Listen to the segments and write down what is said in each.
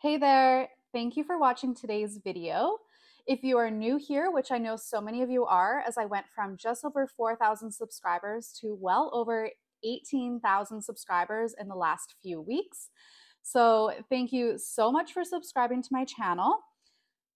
Hey there, thank you for watching today's video. If you are new here, which I know so many of you are, as I went from just over 4,000 subscribers to well over 18,000 subscribers in the last few weeks. So thank you so much for subscribing to my channel.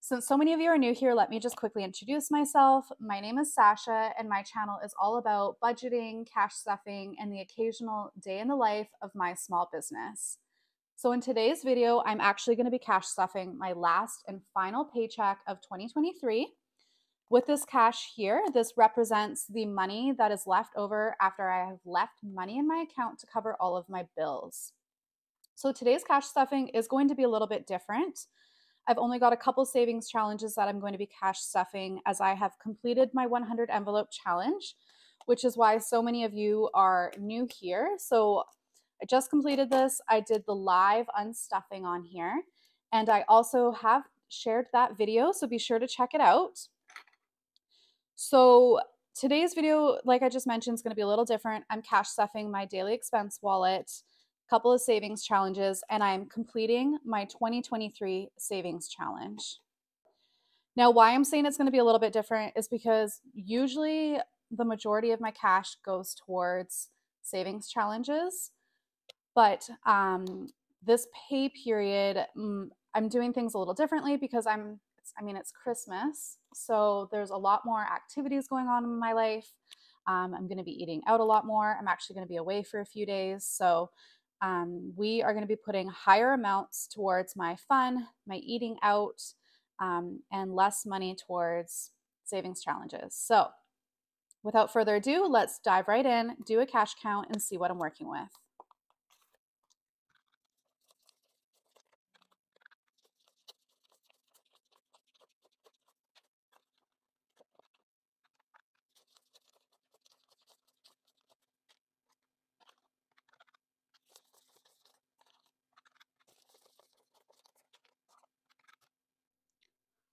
Since so many of you are new here, let me just quickly introduce myself. My name is Sasha, and my channel is all about budgeting, cash stuffing, and the occasional day in the life of my small business. So in today's video, I'm actually going to be cash stuffing my last and final paycheck of 2023. With this cash here, this represents the money that is left over after I have left money in my account to cover all of my bills. So today's cash stuffing is going to be a little bit different. I've only got a couple savings challenges that I'm going to be cash stuffing as I have completed my 100 envelope challenge, which is why so many of you are new here. So I just completed this. I did the live unstuffing on here, and I also have shared that video, so be sure to check it out. So today's video, like I just mentioned, is going to be a little different. I'm cash stuffing my daily expense wallet, a couple of savings challenges, and I'm completing my 2023 savings challenge. Now, why I'm saying it's going to be a little bit different is because usually the majority of my cash goes towards savings challenges. But um, this pay period, mm, I'm doing things a little differently because I'm, I mean, it's Christmas. So there's a lot more activities going on in my life. Um, I'm going to be eating out a lot more. I'm actually going to be away for a few days. So um, we are going to be putting higher amounts towards my fun, my eating out, um, and less money towards savings challenges. So without further ado, let's dive right in, do a cash count, and see what I'm working with.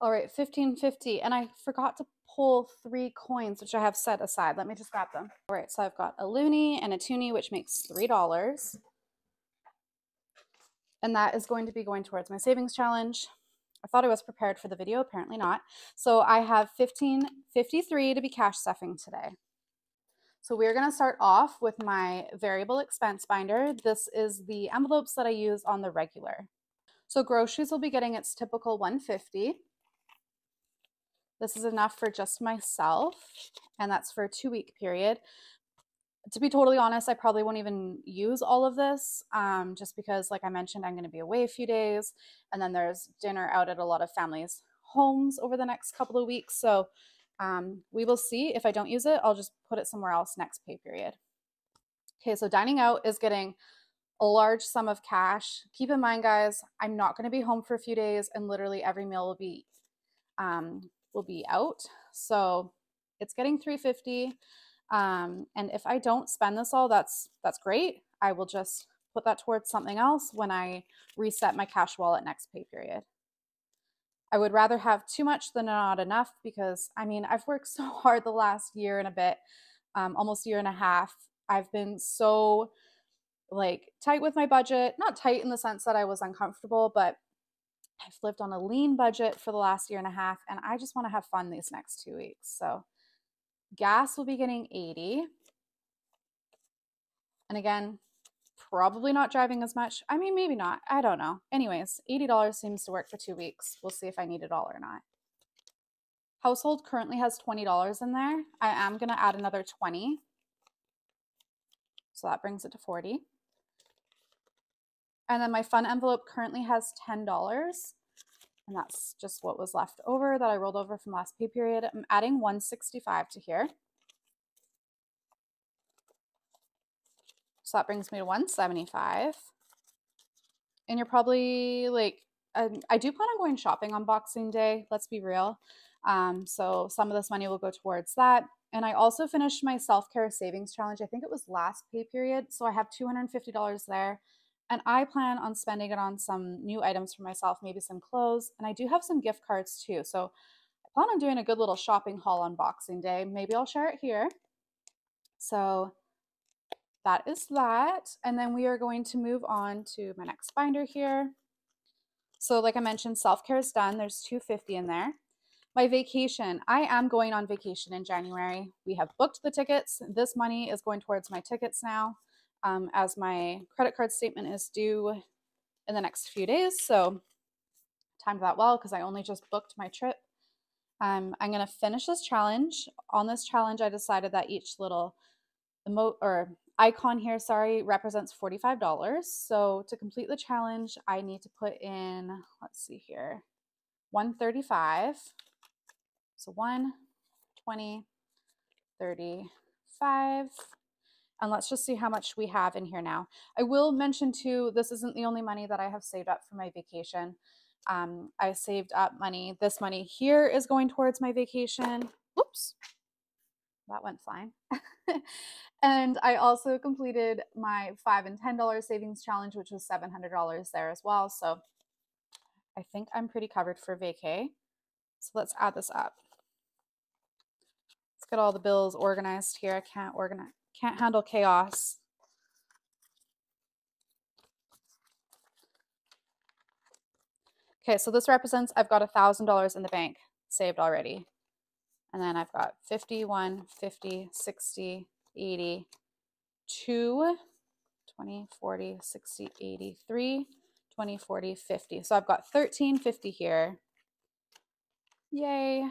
All right, 1550. And I forgot to pull three coins, which I have set aside. Let me just grab them. All right, so I've got a loonie and a toonie, which makes $3. And that is going to be going towards my savings challenge. I thought I was prepared for the video, apparently not. So I have 1553 to be cash stuffing today. So we're going to start off with my variable expense binder. This is the envelopes that I use on the regular. So groceries will be getting its typical 150. This is enough for just myself, and that's for a two week period. To be totally honest, I probably won't even use all of this um, just because, like I mentioned, I'm going to be away a few days, and then there's dinner out at a lot of families' homes over the next couple of weeks. So um, we will see. If I don't use it, I'll just put it somewhere else next pay period. Okay, so dining out is getting a large sum of cash. Keep in mind, guys, I'm not going to be home for a few days, and literally every meal will be um, will be out. So it's getting 350. Um, and if I don't spend this all, that's that's great. I will just put that towards something else when I reset my cash wallet next pay period. I would rather have too much than not enough because I mean, I've worked so hard the last year and a bit, um, almost year and a half. I've been so like tight with my budget, not tight in the sense that I was uncomfortable, but I've lived on a lean budget for the last year and a half, and I just want to have fun these next two weeks. So, gas will be getting 80. And again, probably not driving as much. I mean, maybe not. I don't know. Anyways, $80 seems to work for two weeks. We'll see if I need it all or not. Household currently has $20 in there. I am going to add another 20. So that brings it to 40. And then my fun envelope currently has $10. And that's just what was left over that I rolled over from last pay period. I'm adding 165 to here. So that brings me to 175. And you're probably like, um, I do plan on going shopping on Boxing Day, let's be real. Um, so some of this money will go towards that. And I also finished my self-care savings challenge. I think it was last pay period. So I have $250 there. And I plan on spending it on some new items for myself, maybe some clothes. And I do have some gift cards too. So I plan on doing a good little shopping haul on Boxing Day. Maybe I'll share it here. So that is that. And then we are going to move on to my next binder here. So like I mentioned, self-care is done. There's 250 in there. My vacation, I am going on vacation in January. We have booked the tickets. This money is going towards my tickets now um, as my credit card statement is due in the next few days. So timed that well because I only just booked my trip. Um, I'm going to finish this challenge. On this challenge, I decided that each little or icon here, sorry, represents $45. So to complete the challenge, I need to put in, let's see here, 135. So 1, 20, 35. And let's just see how much we have in here now. I will mention too, this isn't the only money that I have saved up for my vacation. Um, I saved up money. This money here is going towards my vacation. Whoops, that went fine. and I also completed my five and ten dollar savings challenge, which was seven hundred dollars there as well. So I think I'm pretty covered for vacay. So let's add this up. Let's get all the bills organized here. I can't organize, can't handle chaos. Okay, so this represents I've got a $1,000 in the bank saved already. And then I've got 51, 50, 60, 80, 2, 20, 40, 60, 83, 20, 40, 50. So I've got 1350 here. Yay.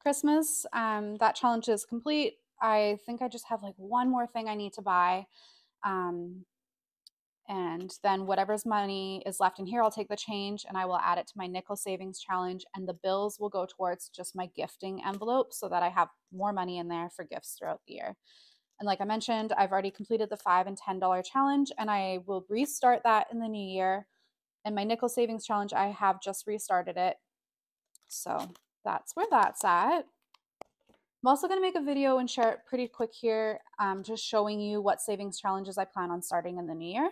Christmas, um, that challenge is complete. I think I just have like one more thing I need to buy. Um, and then whatever's money is left in here, I'll take the change and I will add it to my nickel savings challenge. And the bills will go towards just my gifting envelope so that I have more money in there for gifts throughout the year. And like I mentioned, I've already completed the five and ten dollar challenge, and I will restart that in the new year. And my nickel savings challenge, I have just restarted it. So that's where that's at. I'm also going to make a video and share it pretty quick here, um, just showing you what savings challenges I plan on starting in the new year.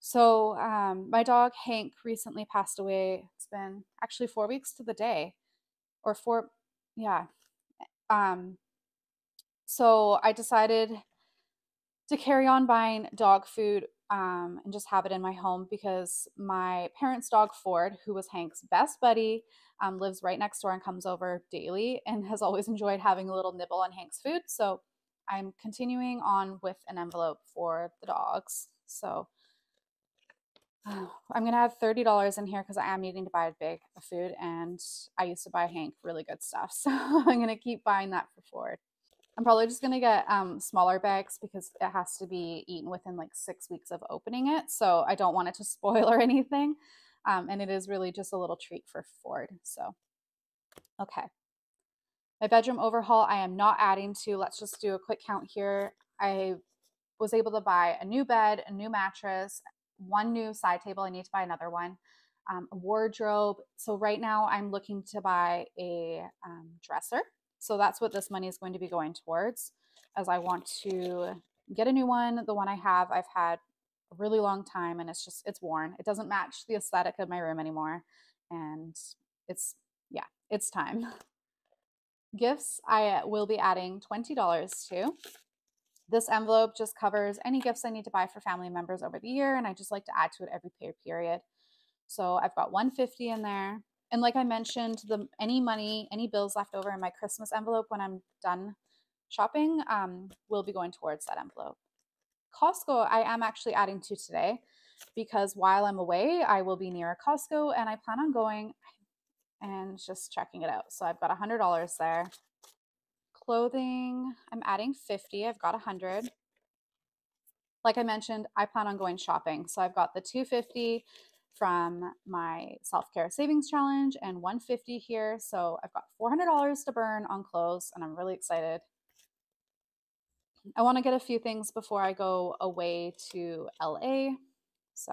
So, um, my dog Hank recently passed away. It's been actually four weeks to the day, or four, yeah. Um, so, I decided to carry on buying dog food um, and just have it in my home because my parents' dog Ford, who was Hank's best buddy, um, lives right next door and comes over daily and has always enjoyed having a little nibble on Hank's food. So, I'm continuing on with an envelope for the dogs. So, I'm gonna have thirty dollars in here because I am needing to buy a big food, and I used to buy Hank really good stuff, so I'm gonna keep buying that for Ford. I'm probably just gonna get um, smaller bags because it has to be eaten within like six weeks of opening it, so I don't want it to spoil or anything. Um, and it is really just a little treat for Ford. So, okay. My bedroom overhaul, I am not adding to. Let's just do a quick count here. I was able to buy a new bed, a new mattress, one new side table. I need to buy another one. Um, a wardrobe. So right now I'm looking to buy a um, dresser. So that's what this money is going to be going towards as I want to get a new one. The one I have, I've had a really long time and it's just, it's worn. It doesn't match the aesthetic of my room anymore. And it's, yeah, it's time. Gifts, I will be adding $20 to. This envelope just covers any gifts I need to buy for family members over the year, and I just like to add to it every pay period. So I've got 150 in there. And like I mentioned, the any money, any bills left over in my Christmas envelope when I'm done shopping um, will be going towards that envelope. Costco, I am actually adding to today because while I'm away, I will be near a Costco and I plan on going and just checking it out. So I've got $100 there clothing, I'm adding 50. I've got 100. Like I mentioned, I plan on going shopping. So I've got the 250 from my self-care savings challenge and 150 here. So I've got $400 to burn on clothes and I'm really excited. I want to get a few things before I go away to LA. So,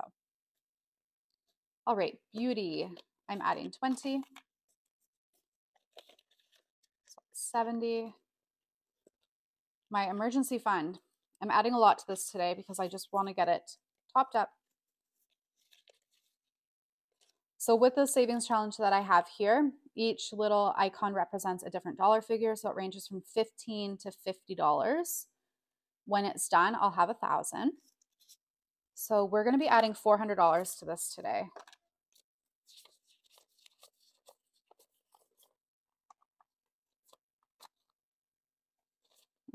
all right, beauty. I'm adding 20. 70 my emergency fund. I'm adding a lot to this today because I just want to get it topped up. So with the savings challenge that I have here, each little icon represents a different dollar figure. So it ranges from 15 to $50. When it's done, I'll have a thousand. So we're going to be adding $400 to this today.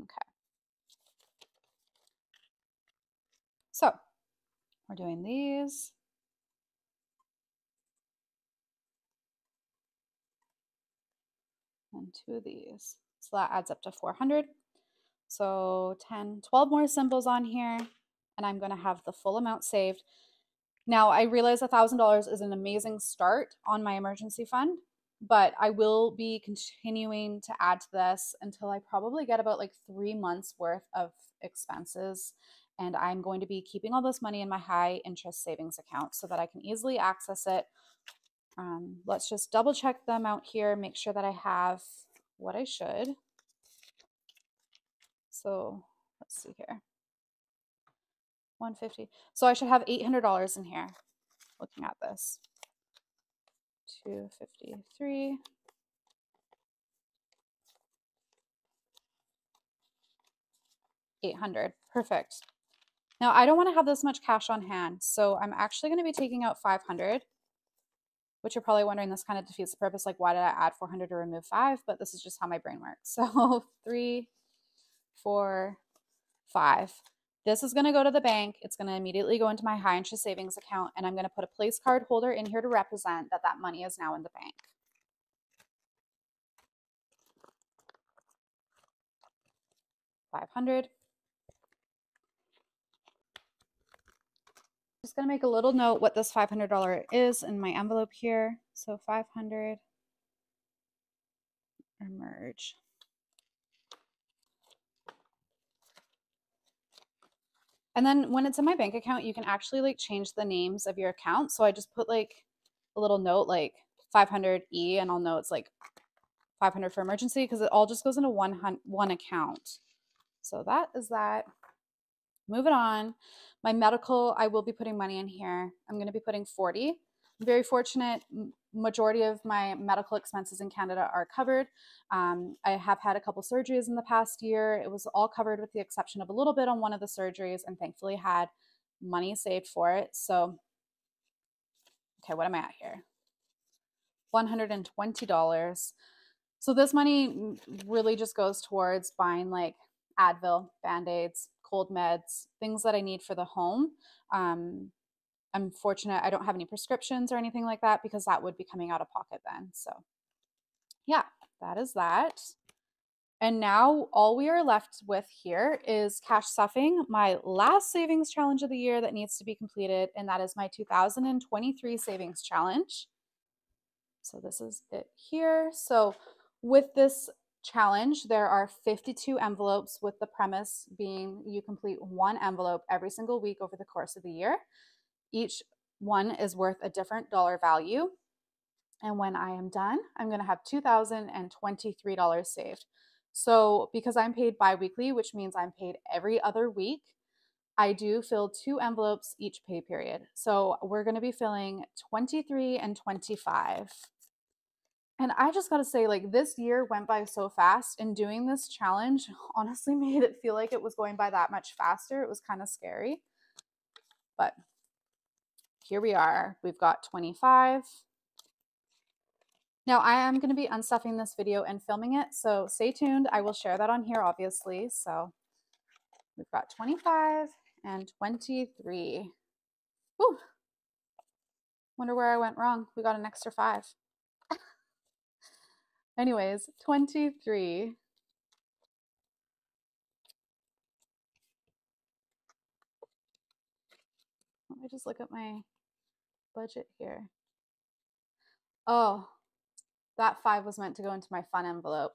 Okay. So we're doing these. And two of these. So that adds up to 400. So 10, 12 more symbols on here, and I'm to have the full amount saved. Now, I realize $1,000 is an amazing start on my emergency fund, but I will be continuing to add to this until I probably get about like three months worth of expenses. And I'm going to be keeping all this money in my high interest savings account so that I can easily access it. Um, let's just double check the amount here, make sure that I have what I should. So let's see here. 150. So I should have $800 in here looking at this. 253. Eight hundred. Perfect. Now I don't want to have this much cash on hand, so I'm actually going to be taking out 500, which you're probably wondering this kind of defeats the purpose. Like, why did I add 400 to remove five? But this is just how my brain works. So three, four, five. This is going to go to the bank. It's going to immediately go into my high interest savings account, and I'm going to put a place card holder in here to represent that that money is now in the bank. Five hundred. Just going to make a little note what this $500 is in my envelope here. So 500 emerge. And then when it's in my bank account, you can actually like change the names of your account. So I just put like a little note like 500E and I'll know it's like 500 for emergency because it all just goes into one, one account. So that is that. Moving on. My medical, I will be putting money in here. I'm going to be putting 40. I'm very fortunate majority of my medical expenses in Canada are covered. Um, I have had a couple surgeries in the past year. It was all covered with the exception of a little bit on one of the surgeries, and thankfully had money saved for it. So, okay, what am I at here? $120. So, this money really just goes towards buying like Advil, band aids, cold meds, things that I need for the home. Um, I'm fortunate I don't have any prescriptions or anything like that because that would be coming out of pocket then. So, yeah, that is that. And now all we are left with here is cash stuffing, my last savings challenge of the year that needs to be completed, and that is my 2023 savings challenge. So this is it here. So with this challenge, there are 52 envelopes with the premise being you complete one envelope every single week over the course of the year. Each one is worth a different dollar value. And when I am done, I'm going to have $2,023 saved. So, because I'm paid biweekly, which means I'm paid every other week, I do fill two envelopes each pay period. So, we're going to be filling 23 and 25. And I just got to say, like, this year went by so fast, and doing this challenge honestly made it feel like it was going by that much faster. It was kind of scary. But here we are. We've got 25. Now I am going to be unstuffing this video and filming it, so stay tuned. I will share that on here, obviously. So we've got 25 and 23. Whew. Wonder where I went wrong. We got an extra five. Anyways, 23. Let me just look at my budget here. Oh, that five was meant to go into my fun envelope.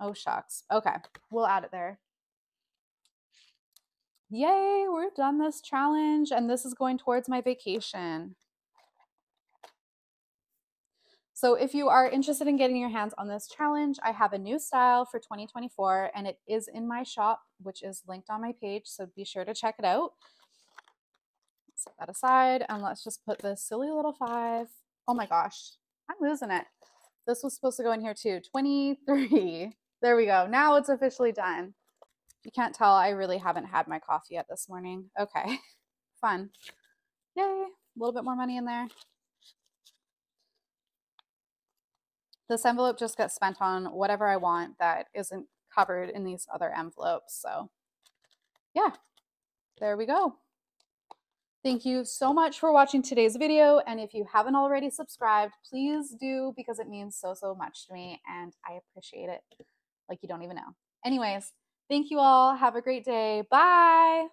Oh, shucks. Okay, we'll add it there. Yay, we've done this challenge, and this is going towards my vacation. So if you are interested in getting your hands on this challenge, I have a new style for 2024, and it is in my shop, which is linked on my page, so be sure to check it out set that aside and let's just put this silly little five. Oh my gosh, I'm losing it. This was supposed to go in here too. 23. There we go. Now it's officially done. You can't tell, I really haven't had my coffee yet this morning. Okay, fun. Yay, a little bit more money in there. This envelope just gets spent on whatever I want that isn't covered in these other envelopes. So yeah, there we go. Thank you so much for watching today's video. And if you haven't already subscribed, please do because it means so, so much to me and I appreciate it like you don't even know. Anyways, thank you all. Have a great day. Bye.